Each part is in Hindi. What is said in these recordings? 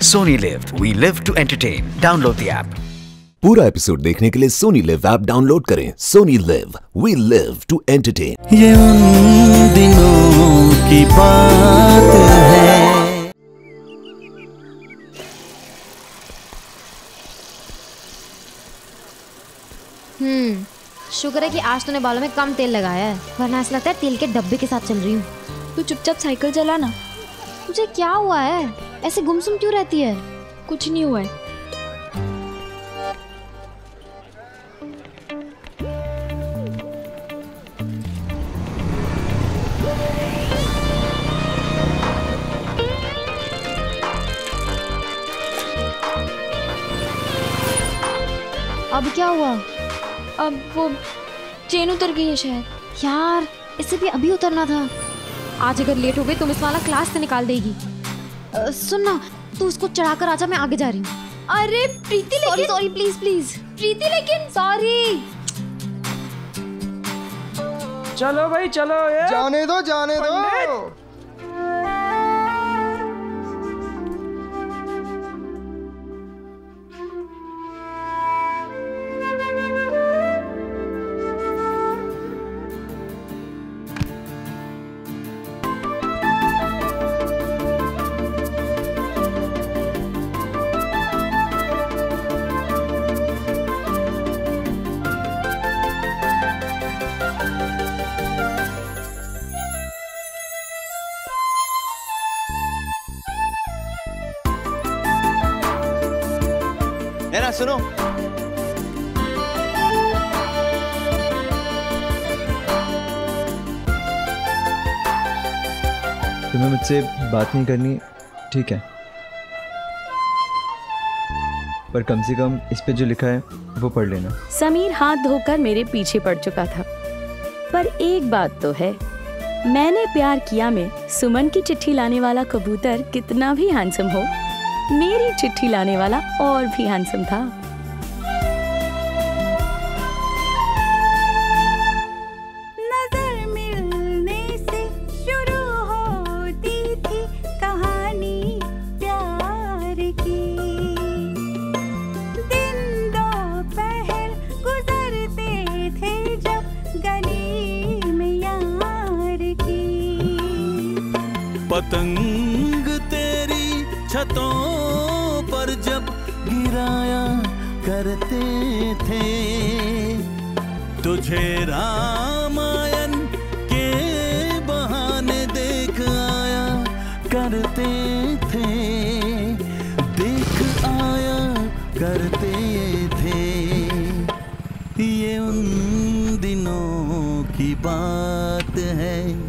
Sony Live. We live to entertain. Download the app. पूरा एपिसोड देखने के लिए सोनी लिव ऐप डाउनलोड करें। Sony LIV we live to entertain ये उन दिनों की बात है। हम्म शुक्र है कि आज तूने बालों में कम तेल लगाया है वरना ऐसा लगता है तेल के डब्बे के साथ चल रही हूँ। तू चुपचाप साइकिल चला ना। तुझे क्या हुआ है? ऐसे गुमसुम क्यों रहती है? कुछ नहीं हुआ है। अब क्या हुआ? अब वो चेन उतर गई है शायद। यार इसे भी अभी उतरना था। आज अगर लेट हो गई तुम इस वाला क्लास से निकाल देगी। अ, सुन ना तू उसको चढ़ाकर आजा मैं आगे जा रही हूँ। अरे प्रीति सॉरी लेकिन सॉरी प्लीज़ प्लीज़ प्रीति लेकिन सॉरी चलो भाई चलो ये। जाने दो जाने दो। है सुनो तुम्हें मुझसे बात नहीं करनी। ठीक है। पर कम से कम इस पे जो लिखा है वो पढ़ लेना। समीर हाथ धोकर मेरे पीछे पड़ चुका था। पर एक बात तो है मैंने प्यार किया में सुमन की चिट्ठी लाने वाला कबूतर कितना भी हैंडसम हो मेरी चिट्ठी लाने वाला और भी हैंडसम था। नज़र मिलने से शुरू होती थी कहानी प्यार की। दिन दोपहर गुजरते थे जब गली में यार की। पतंग छतों पर जब गिराया करते थे, तुझे रामायण के बहाने देख आया करते थे, देख आया करते थे। ये उन दिनों की बात है।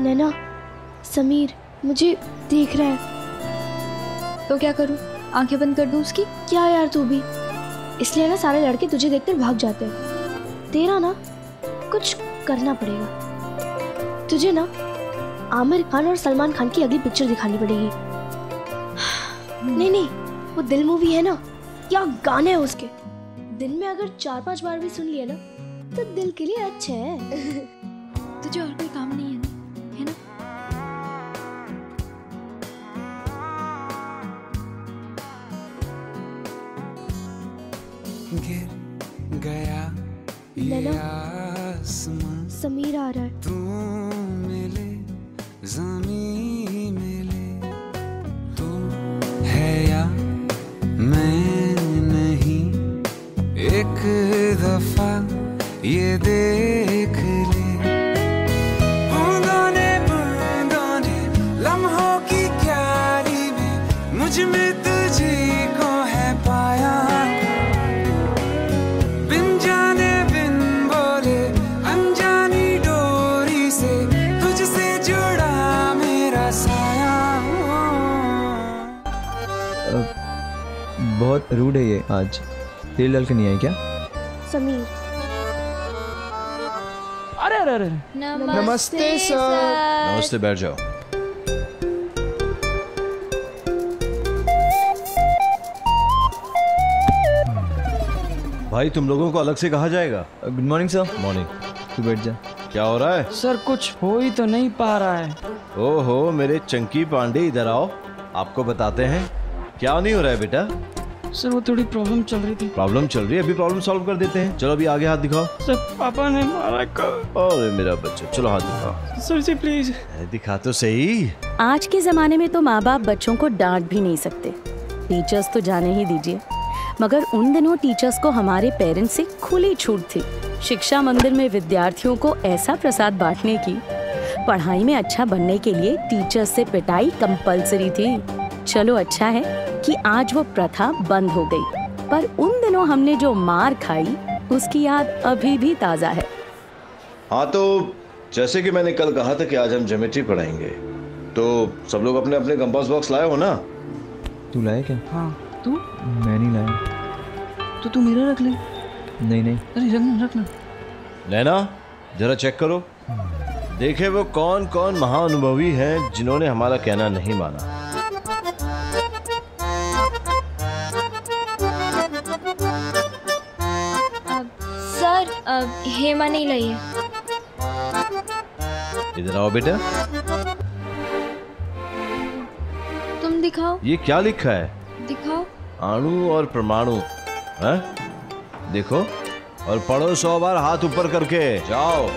नैना समीर मुझे देख रहा है। तो क्या करूँ? आँखें बंद कर दूँ उसकी? क्या यार तू भी? इसलिए ना सारे लड़के तुझे देखकर भाग जाते हैं। तेरा ना कुछ करना पड़ेगा। तुझे ना आमिर खान और सलमान खान की अगली पिक्चर दिखानी पड़ेगी। नहीं नहीं वो दिल मूवी है ना। क्या गाने हैं उसके? दिन में अगर चार पाँच बार भी सुन लिए ना तो दिल के लिए अच्छे है। तुझे और कोई काम नहीं है। नैना। समीर आ रहा है तू मिले जमी मिले। तू है या मैं नहीं? एक दफ़ा ये देख बहुत रूड है ये आज। तेल डाल के नहीं आई क्या? समीर। अरे अरे अरे। नमस्ते सर। नमस्ते बैठ जाओ। भाई तुम लोगों को अलग से कहा जाएगा? गुड मॉर्निंग सर मॉर्निंग तू बैठ जा। क्या हो रहा है? सर कुछ हो ही तो नहीं पा रहा है। ओहो मेरे चंकी पांडे इधर आओ। आपको बताते हैं। क्या नहीं हो रहा है बेटा? सर वो थोड़ी प्रॉब्लम चल रही थी। प्रॉब्लम चल रही है? अभी प्रॉब्लम सॉल्व कर देते हैं। चलो अभी आगे हाथ दिखाओ। सर पापा ने मारा कब अरे मेरा बच्चा चलो हाथ दिखाओ। सर जी प्लीज़ दिखा तो सही। आज के ज़माने में तो माँ बाप बच्चों को डांट भी नहीं सकते। टीचर्स तो जाने ही दीजिए। मगर उन दिनों टीचर्स को हमारे पेरेंट्स से खुली छूट थी। शिक्षा मंदिर में विद्यार्थियों को ऐसा प्रसाद बांटने की। पढ़ाई में अच्छा बनने के लिए टीचर्स से पिटाई कंपलसरी थी। चलो अच्छा है। कि आज वो प्रथा बंद हो गई। पर उन दिनों हमने जो मार खाई उसकी याद अभी भी ताज़ा है। हाँ तो जैसे कि मैंने कल कहा था कि आज हम ज्योमेट्री पढ़ाएँगे तो सब लोग अपने अपने कंपास बॉक्स लाए हो ना? तू लाया क्या? हाँ तू? मैं नहीं लाया। तो तू मेरा रख ले। नहीं नहीं। अरे रखना रखना लेना जरा चेक करो। देखे वो कौन कौन महाअनुभवी हैं जिन्होंने हमारा कहना नहीं माना। हेमा नहीं लाई है इधर आओ बेटा। तुम दिखाओ। ये क्या लिखा है? दिखाओ। अणु और परमाणु हैं? देखो और पढ़ो सौ बार हाथ ऊपर करके। जाओ।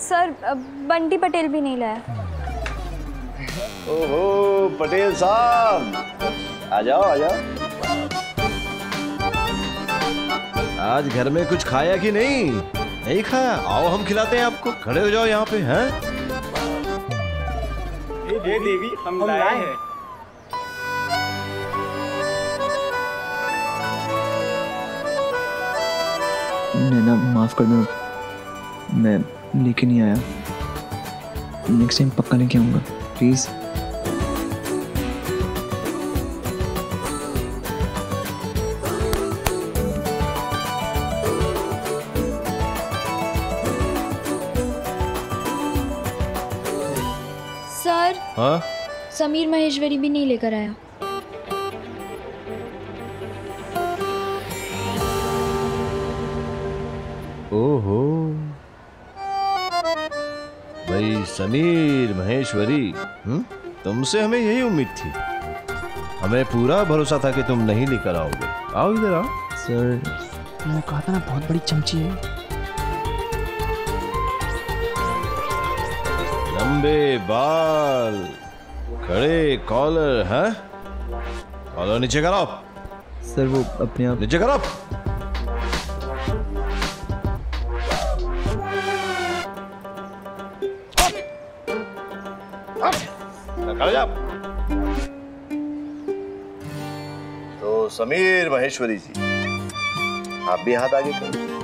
सर बंटी पटेल भी नहीं लाया। ओहो पटेल साहब। आ जाओ आ जाओ। आज घर में कुछ खाया कि नहीं? नहीं खाया? आओ हम खिलाते हैं आपको। खड़े हो जाओ यहाँ पे हैं? ये देवी हम लाए हैं। नैना माफ़ कर दो। मैं लेके नहीं आया। नेक्स्ट टाइम पक्का लेके आऊँगा। प्लीज़। हाँ? समीर महेश्वरी भी नहीं लेकर आया। ओहो। भाई समीर महेश्वरी हम्म? तुमसे हमें यही उम्मीद थी। हमें पूरा भरोसा था कि तुम नहीं लेकर आओगे। आओ इधर आओ। सर मैंने कहा था ना बहुत बड़ी चमची है। लंबे बाल खड़े कॉलर है? कॉलर नीचे करो। सर वो अपने आप नीचे करो। तो समीर महेश्वरी जी आप भी हाथ आगे करो।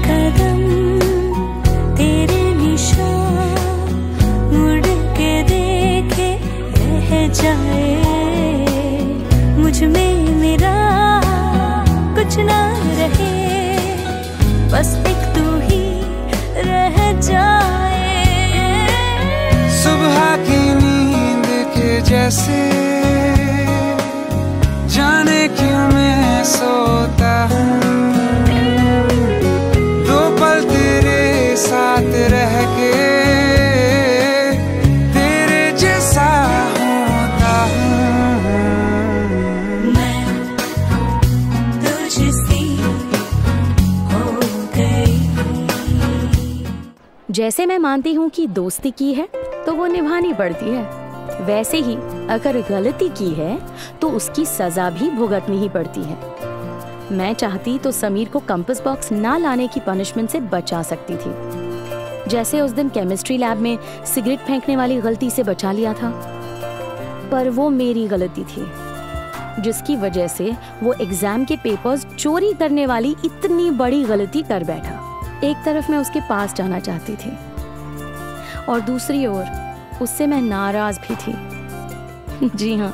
कैसे जाने क्यों मैं सोता हूँ? दो पल तेरे साथ रह के तेरे जैसा होता हूँ। जैसे मैं मानती हूँ कि दोस्ती की है तो वो निभानी पड़ती है। वैसे ही अगर गलती की है तो उसकी सजा भी भुगतनी ही पड़ती है। मैं चाहती तो समीर को कंपस बॉक्स ना लाने की पनिशमेंट से बचा सकती थी। जैसे उस दिन केमिस्ट्री लैब में सिगरेट फेंकने वाली गलती से बचा लिया था। पर वो मेरी गलती थी, जिसकी वजह से वो एग्ज़ाम के पेपर्स चोरी करने वाली इतनी बड़ी गलती कर बैठा। एक तरफ़ मैं उसके पास जाना चाहती थी, और दूसरी ओर उससे मैं नाराज़ भी थी। जी हाँ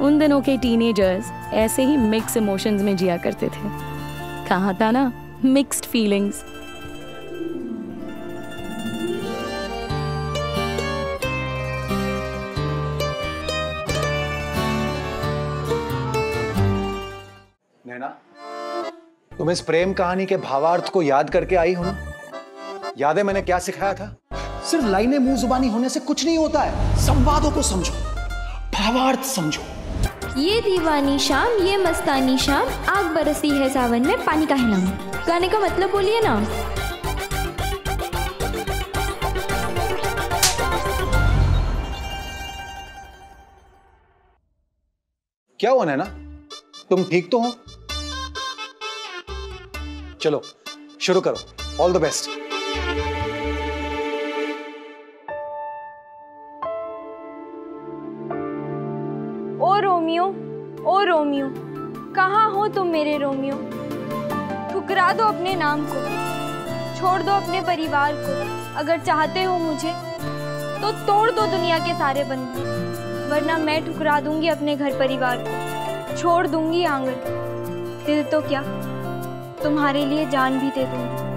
उन दिनों के टीनेजर्स ऐसे ही मिक्स इमोशंस में जिया करते थे। कहा था ना? मिक्स्ड फीलिंग्स तुम इस प्रेम कहानी के भावार्थ को याद करके आई हो ना? याद है मैंने क्या सिखाया था? सिर्फ़ लाइनें मुँह जुबानी होने से कुछ नहीं होता है। संवादों को समझो भावार्थ समझो। ये दीवानी शाम ये मस्तानी शाम आग बरसी है सावन में पानी का हिलाम गाने का मतलब बोलिए ना क्या हुआ ना तुम ठीक तो हो? चलो शुरू करो। All the best Romeo. कहाँ हो तुम मेरे रोमियो? ठुकरा दो अपने नाम को। छोड़ दो अपने परिवार को। अगर चाहते हो मुझे तो तोड़ दो दुनिया के सारे बंधन। वरना मैं ठुकरा दूँगी अपने घर परिवार को। छोड़ दूँगी आँगन। दिल तो क्या? तुम्हारे लिए जान भी दे दूँगी।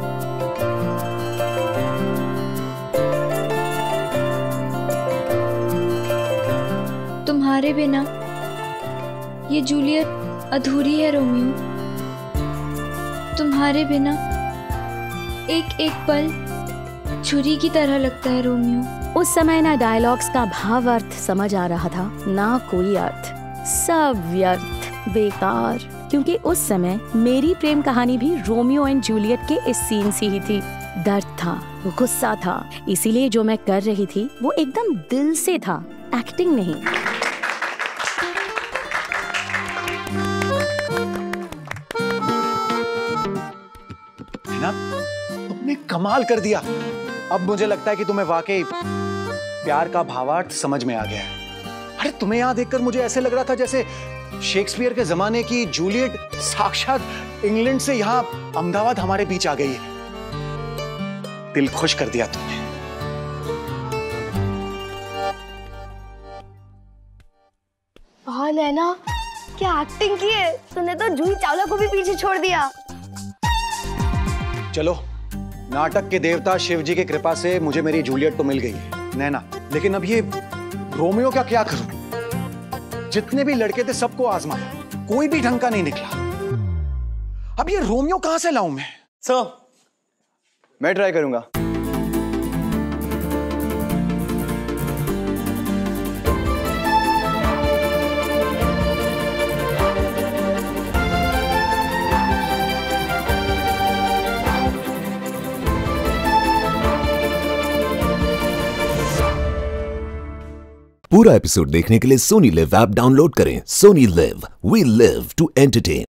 तुम्हारे बिना ये जूलियट अधूरी है रोमियो। तुम्हारे बिना एक एक पल छुरी की तरह लगता है रोमियो। उस समय ना डायलॉग्स का भाव अर्थ समझ आ रहा था, ना कोई अर्थ। सब व्यर्थ, बेकार। क्योंकि उस समय मेरी प्रेम कहानी भी रोमियो एंड जूलियट के इस सीन से ही थी। दर्द था, गुस्सा था। इसीलिए जो मैं कर रही थी, वो एकदम दिल से था। एक्टिंग नहीं। कमाल कर दिया। अब मुझे लगता है कि तुम्हें वाकई प्यार का भावार्थ समझ में आ गया है। अरे तुम्हें यहाँ देखकर मुझे ऐसे लग रहा था जैसे शेक्सपियर के जमाने की जूलियट साक्षात इंग्लैंड से यहाँ अहमदाबाद हमारे बीच आ गई है। दिल खुश कर दिया तुमने। हाँ नैना क्या एक्टिंग की है? तूने तो जूही चावला को भी पीछे छोड़ दिया। चलो नाटक के देवता शिव जी की कृपा से मुझे मेरी जूलियट तो मिल गई है नैना। लेकिन अब ये रोमियो का क्या करूँ? जितने भी लड़के थे सबको आजमाया कोई भी ढंग का नहीं निकला। अब ये रोमियो कहाँ से लाऊं मैं? सर। मैं ट्राई करूँगा। पूरा एपिसोड देखने के लिए सोनी लिव ऐप डाउनलोड करें। Sony LIV we live to entertain